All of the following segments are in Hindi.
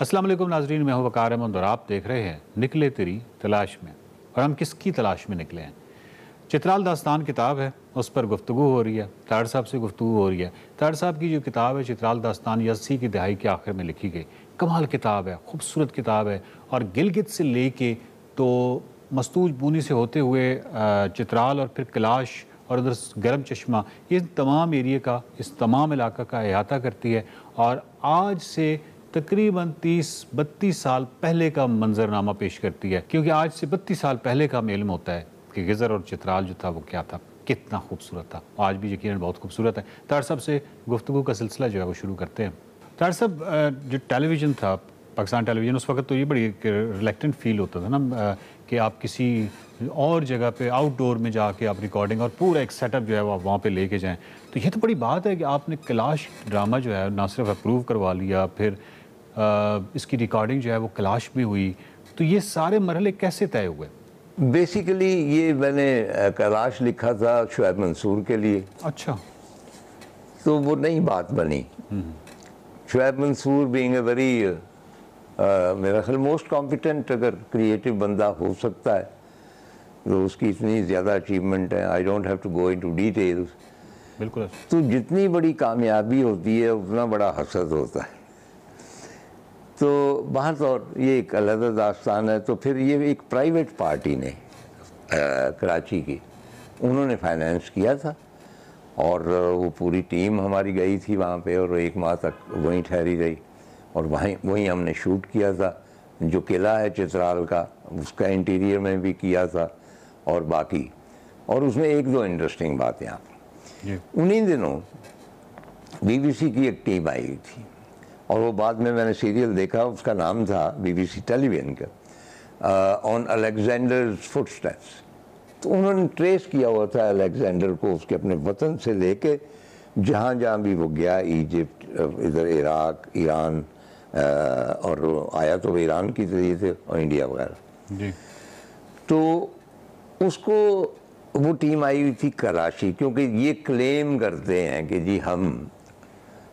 अस्सलाम नाजरीन, मैं हूँ वकार अहमद और आप देख रहे हैं निकले तेरी तलाश में। और हम किसकी तलाश में निकले हैं? चित्राल दास्तान किताब है, उस पर गुफ्तु हो रही है। तार साहब से गुफ्तु हो रही है। तार साहब की जो किताब है, चित्राल दास्तान ये अस्सी की दहाई के आखिर में लिखी गई। कमाल किताब है, खूबसूरत किताब है। और गिलगित से ले के तो मस्तूज बूनी से होते हुए चित्राल और फिर कलाश और उधर गर्म चश्मा, ये तमाम एरिए का, इस तमाम इलाका का अहाता करती है। और आज से तकरीबन तीस, बत्तीस साल पहले का मंजरनामा पेश करती है, क्योंकि आज से बत्तीस साल पहले का मेलम होता है कि गज़र और चित्राल जो था वो क्या था, कितना खूबसूरत था। आज भी यकीन बहुत खूबसूरत है। तार साहब से गुफ्तु का सिलसिला जो है वो शुरू करते हैं। तार साहब जो टेलीविज़न था, पाकिस्तान टेलीविज़न, उस वक्त तो ये बड़ी रिलेक्टेंट फील होता था ना कि आप किसी और जगह पे आउटडोर में जाके आप रिकॉर्डिंग और पूरा एक सेटअप जो है वो आप वहाँ पे लेके जाएँ। तो ये तो बड़ी बात है कि आपने कैलाश ड्रामा जो है ना सिर्फ़ अप्रूव करवा लिया, फिर इसकी रिकॉर्डिंग जो है वो क्लाश में हुई। तो ये सारे मरहले कैसे तय हुए? बेसिकली ये मैंने कैलाश लिखा था शुएब मंसूर के लिए। अच्छा। तो वो नई बात बनी। हम्म। Shoaib Mansoor being a very मेरा ख्याल मोस्ट कॉम्पिटेंट अगर क्रिएटिव बंदा हो सकता है तो उसकी इतनी ज़्यादा अचीवमेंट है। I don't have to go into details बिल्कुल। तो जितनी बड़ी कामयाबी होती है उतना बड़ा हसद होता है। तो बाहर और ये एक अलग दास्तान है तो फिर ये एक प्राइवेट पार्टी ने आ, कराची की उन्होंने फाइनेंस किया था और वो पूरी टीम हमारी गई थी वहाँ पे और एक माह तक वहीं ठहरी रही और वहीं वहीं हमने शूट किया था जो किला है चित्राल का उसका इंटीरियर में भी किया था और बाकी और उसमें एक दो इंटरेस्टिंग बातें आप उन्हीं दिनों बीबीसी की एक टीम आई थी और वो बाद में मैंने सीरियल देखा उसका नाम था बीबीसी टेलीविज़न का ऑन अलेक्जेंडर फुट स्टेप्स तो उन्होंने ट्रेस किया हुआ था अलेक्जेंडर को उसके अपने वतन से लेके जहाँ जहाँ भी वो गया इजिप्ट इधर इराक ईरान और आया तो ईरान की ज़रिए थे और इंडिया वगैरह। तो उसको वो टीम आई हुई थी कराची क्योंकि ये क्लेम करते हैं कि जी हम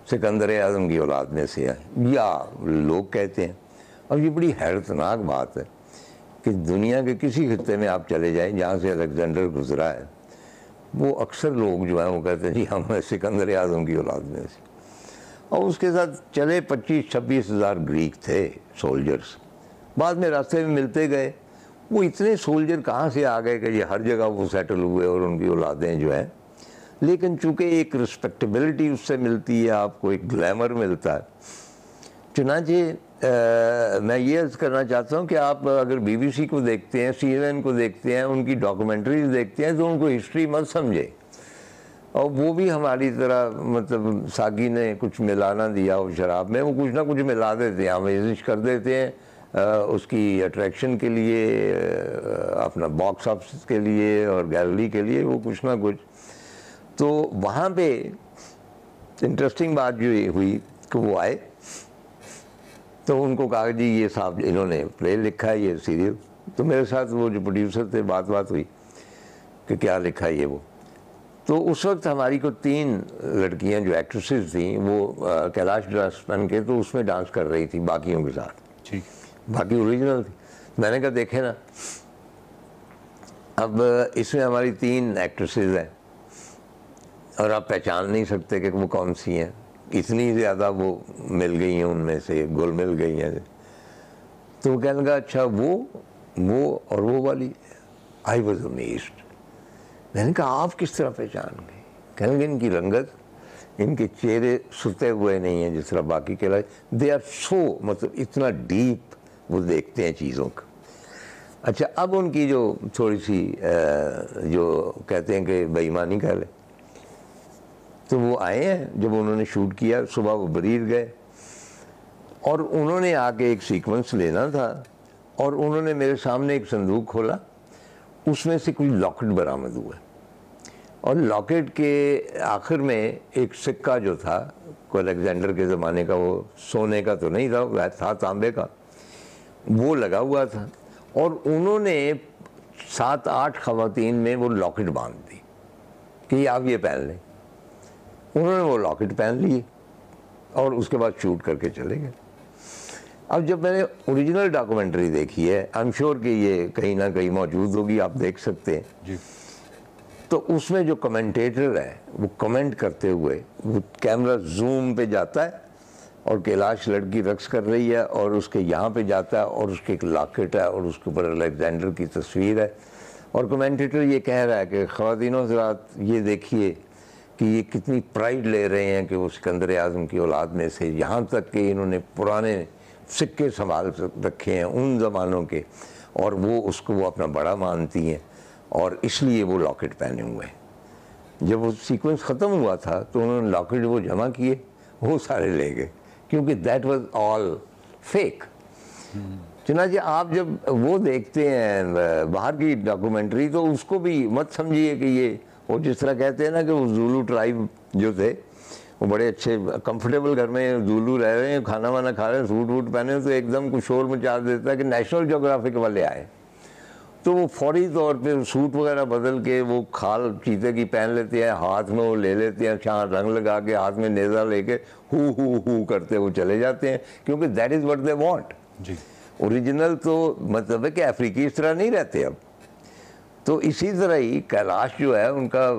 सिकंदर आज़म की औलाद में से है। या लोग कहते हैं। और ये बड़ी हैरतनाक बात है कि दुनिया के किसी खत्े में आप चले जाएँ, जहाँ से अलेक्जेंडर गुजरा है, वो अक्सर लोग जो हैं, वो कहते हैं, जी, हम सिकंदर आज़म की औलाद में से। और उसके साथ चले पच्चीस, छब्बीस हज़ार ग्रीक थे सोल्जर्स बाद में रास्ते में मिलते गए। वो इतने सोल्जर कहाँ से आ गए कि ये हर जगह वो सेटल हुए और उनकी औलादें जो हैं लेकिन चूँकि एक रिस्पेक्टेबिलिटी उससे मिलती है, आपको एक ग्लैमर मिलता है। चुनाचे मैं ये अर्ज़ करना चाहता हूँ कि आप अगर बीबीसी को देखते हैं सी को देखते हैं, उनकी डॉक्यूमेंट्रीज देखते हैं तो उनको हिस्ट्री मत समझे। और वो भी हमारी तरह मतलब सागी ने कुछ मिलाना दिया उस शराब में, वो कुछ ना कुछ मिला देते हैं, हम कर देते हैं उसकी अट्रैक्शन के लिए अपना बॉक्स ऑफ़िस के लिए और गैलरी के लिए, वो कुछ ना कुछ। तो वहाँ पे इंटरेस्टिंग बात जो ये हुई कि वो आए। तो उनको कहा जी ये साहब इन्होंने प्ले लिखा है ये सीरियल तो मेरे साथ वो जो प्रोड्यूसर थे बात बात हुई कि क्या लिखा है ये वो। तो उस वक्त हमारी को तीन लड़कियाँ जो एक्ट्रेसेस थी वो कैलाश ड्रेस पहन के तो उसमें डांस कर रही थी बाकियों के साथ। ठीक। बाकी ओरिजिनल थी। मैंने कहा देखे ना अब इसमें हमारी तीन एक्ट्रेसेस हैं। और आप पहचान नहीं सकते कि वो कौन सी हैं। इतनी ज़्यादा वो मिल गई हैं, उनमें से गुल मिल गई हैं। तो वो कहने लगा अच्छा वो वो और वो वाली आई वॉज़ अमेज्ड मैंने कहा, आप किस तरह पहचान गए? कहने लगे, इनकी रंगत, इनके चेहरे सुते हुए नहीं हैं जिस तरह बाकी के लाए दे आर सो मतलब इतना डीप वो देखते हैं चीज़ों का. अच्छा अब उनकी जो थोड़ी सी जो कहते हैं कि बेईमानी कर ले तो वो आए हैं। जब उन्होंने शूट किया, सुबह वो बरीर गए। और उन्होंने आके एक सीक्वेंस लेना था और उन्होंने मेरे सामने एक संदूक खोला। उसमें से कुछ लॉकेट बरामद हुए और लॉकेट के आखिर में एक सिक्का जो था, को अलेक्जेंडर के ज़माने का, वो सोने का तो नहीं था था तांबे का, वो लगा हुआ था। और उन्होंने सात आठ खातन में वो लॉकेट बाँध दी कि आप ये पहन लें। उन्होंने वो लॉकेट पहन लिए और उसके बाद शूट करके चले गए। अब जब मैंने ओरिजिनल डॉक्यूमेंट्री देखी है आई एम श्योर कि ये कहीं ना कहीं मौजूद होगी आप देख सकते हैं। जी। तो उसमें जो कमेंटेटर है वो कमेंट करते हुए वो कैमरा जूम पे जाता है और कैलाश लड़की रक्स कर रही है और उसके यहाँ पे जाता है और उसके एक लॉकेट है और उसके ऊपर अलेक्जेंडर की तस्वीर है। और कमेंटेटर ये कह रहा है कि ख़वान हजरात ये देखिए कि ये कितनी प्राइड ले रहे हैं कि वो सिकंदर आज़म की औलाद में से यहाँ तक कि इन्होंने पुराने सिक्के संभाल रखे हैं उन ज़मानों के, और वो उसको, वो अपना बड़ा मानती हैं, और इसलिए वो लॉकेट पहने हुए हैं। जब वो सीक्वेंस ख़त्म हुआ था तो उन्होंने लॉकेट वो जमा किए, वो सारे ले गए, क्योंकि दैट वाज ऑल फेक चुनाचे आप जब वो देखते हैं, बाहर की डॉक्यूमेंट्री तो उसको भी मत समझिए कि ये वो जिस तरह कहते हैं ना कि वो जूलू ट्राइब जो थे वो बड़े अच्छे कंफर्टेबल घर में जूलू रह रहे हैं खाना वाना खा रहे हैं सूट वूट पहने तो एकदम कुछ शोर मचा देता है कि नेशनल जोग्राफिक वाले आए। तो वो फौरी तौर पे सूट वगैरह बदल के वो खाल चीते की पहन लेते हैं हाथ में वो ले लेते हैं छाँ रंग लगा के हाथ में नेज़ा लेके हु हु हु करते वो चले जाते हैं क्योंकि that is what they want ji. Original तो मतलब है कि अफ्रीकी इस तरह नहीं रहते अब। तो इसी तरह ही कैलाश जो है, उनका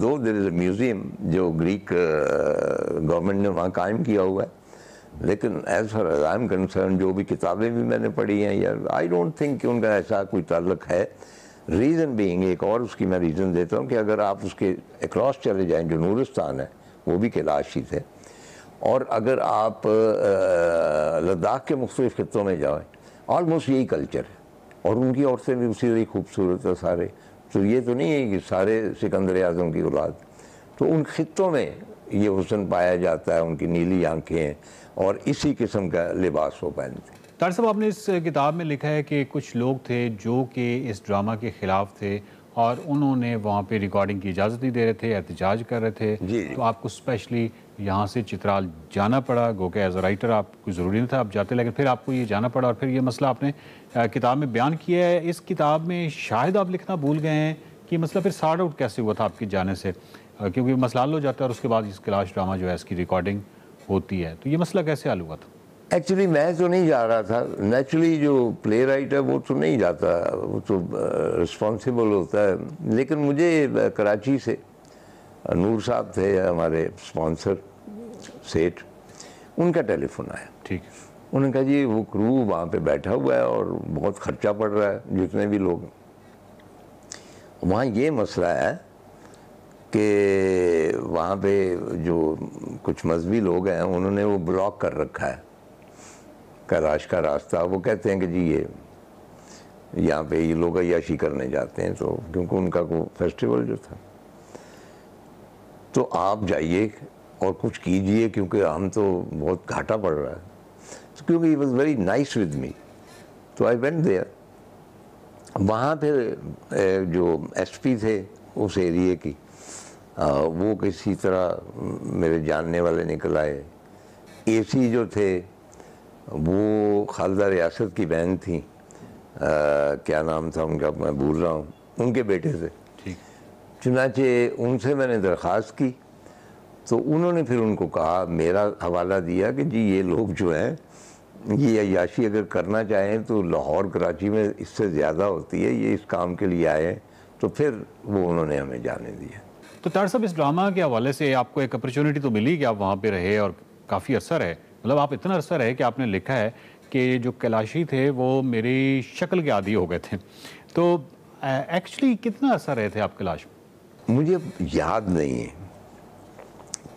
दो देर इज़ म्यूज़ियम जो ग्रीक गवर्नमेंट ने वहाँ कायम किया हुआ है। लेकिन as far as I am concern जो भी किताबें भी मैंने पढ़ी हैं, या आई डोंट थिंक कि उनका ऐसा कोई ताल्लुक है। रीज़न बीइंग एक और उसकी मैं रीज़न देता हूँ कि अगर आप उसके अक्रॉस चले जाएँ, जो नूरिस्तान है, वो भी कैलाश ही थे। और अगर आप लद्दाख के मुख्तलिफ़ खत्ों में जाएँ ऑलमोस्ट यही कल्चर है। और उनकी और से भी उसी तरह खूबसूरत है सारे। तो ये तो नहीं है कि सारे सिकंदर आज़म की औलाद। तो उन खत्ों में ये हुसन पाया जाता है उनकी नीली आँखें और इसी किस्म का लिबास वो पहनते तार साहब आपने इस किताब में लिखा है कि कुछ लोग थे जो कि इस ड्रामा के ख़िलाफ़ थे और उन्होंने वहाँ पे रिकॉर्डिंग की इजाज़त नहीं दे रहे थे एहतजाज कर रहे थे। जी, जी। तो आपको स्पेशली यहाँ से चित्राल जाना पड़ा। गो के एज अ राइटर आपको ज़रूरी नहीं था, आप जाते, लेकिन फिर आपको ये जाना पड़ा और फिर ये मसला आपने किताब में बयान किया है। इस किताब में शायद आप लिखना भूल गए हैं कि मसला फिर सार्ट आउट कैसे हुआ था आपके जाने से क्योंकि मसला हल हो जाता है और उसके बाद इस क्लास ड्रामा जो है इसकी रिकॉर्डिंग होती है। तो ये मसला कैसे हल हुआ था? एक्चुअली मैं तो नहीं जा रहा था। नेचुरली जो प्ले राइट है, वो तो नहीं जाता। वो तो रिस्पॉन्सिबल होता है। लेकिन मुझे कराची से नूर साहब थे हमारे स्पॉन्सर सेठ उनका टेलीफोन आया। ठीक है। उन्होंने कहा जी वो क्रू वहाँ पे बैठा हुआ है और बहुत खर्चा पड़ रहा है जितने भी लोग। वहाँ ये मसला है कि वहाँ पे जो कुछ मजहबी लोग हैं उन्होंने वो ब्लॉक कर रखा है। कैलाश का रास्ता वो कहते हैं कि जी ये यहाँ पे ये लोग अयाशी करने जाते हैं तो क्योंकि उनका को फेस्टिवल जो था। तो आप जाइए और कुछ कीजिए क्योंकि हम तो बहुत घाटा पड़ रहा है। So, क्योंकि he was very nice with me तो आई वेंट देयर वहाँ फिर जो एसपी थे उस एरिए की वो किसी तरह मेरे जानने वाले निकल आए। एसी जो थे वो खालदा रियासत की बहन थी। आ, क्या नाम था उनका मैं भूल रहा हूँ। उनके बेटे से ठीक। चुनाचे उनसे मैंने दरख्वास्त की। तो उन्होंने फिर उनको कहा मेरा हवाला दिया कि जी ये लोग जो हैं ये अयाशी अगर करना चाहें तो लाहौर कराची में इससे ज़्यादा होती है ये इस काम के लिए आए तो फिर वो उन्होंने हमें जाने दिया। तो तार साहब इस ड्रामा के हवाले से आपको एक अपॉर्चुनिटी तो मिली कि आप वहाँ पे रहे और काफ़ी असर है मतलब आप इतना असर रहे कि आपने लिखा है कि जो कैलाशी थे वो मेरी शक्ल के आदि हो गए थे। तो एक्चुअली कितना असर रहे थे आप कैलाश? में मुझे याद नहीं है।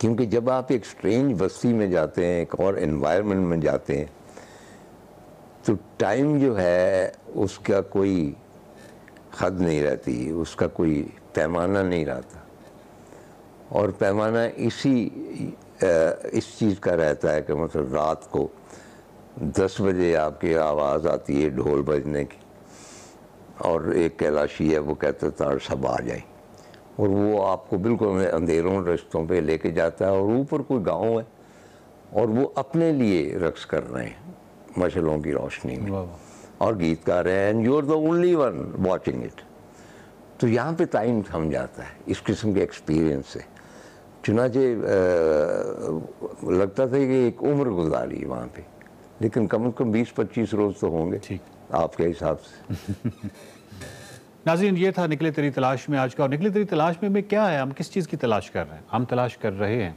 क्योंकि जब आप एक स्ट्रेंज बस्ती में जाते हैं, एक और एनवायरनमेंट में जाते हैं तो टाइम जो है, उसका कोई हद नहीं रहती, उसका कोई पैमाना नहीं रहता। और पैमाना इसी इस चीज़ का रहता है कि मतलब रात को दस बजे आपकी आवाज़ आती है ढोल बजने की, और एक कैलाशी है, वो कहता था सब आ जाए। और वो आपको बिल्कुल अंधेरों रास्तों पे लेके जाता है और ऊपर कोई गाँव है और वो अपने लिए रक्स कर रहे हैं मशलों की रोशनी में। और गीत गा रहे हैं and you are the only one watching it तो यहाँ पे टाइम थम जाता है इस किस्म के एक्सपीरियंस से। चुनाचे लगता था कि एक उम्र गुजारी वहाँ पे लेकिन कम से कम बीस पच्चीस रोज तो होंगे आपके हिसाब से। नाजीन ये था निकले तेरी तलाश में आज का और निकले तेरी तलाश में, में क्या है? हम किस चीज़ की तलाश कर रहे हैं? हम तलाश कर रहे हैं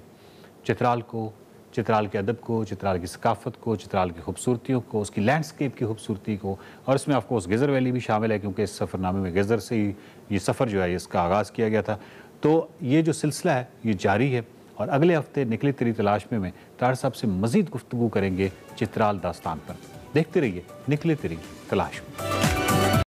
चित्राल को चित्राल के अदब को चित्राल की सकाफ़त को चित्राल की खूबसूरतियों को उसकी लैंडस्केप की खूबसूरती को और इसमें ऑफकोर्स गज़र वैली भी शामिल है क्योंकि इस सफ़रनामे में गज़र से ही ये सफ़र जो है इसका आगाज़ किया गया था। तो ये जो सिलसिला है ये जारी है और अगले हफ़्ते निकले तेरी तलाश में में तार साहब से मज़ीद गुफ्तु करेंगे चित्राल दास्तान पर। देखते रहिए निकले तेरी तलाश में।